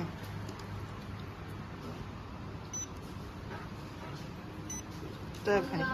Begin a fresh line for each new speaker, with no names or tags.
Okay. তো ওখানে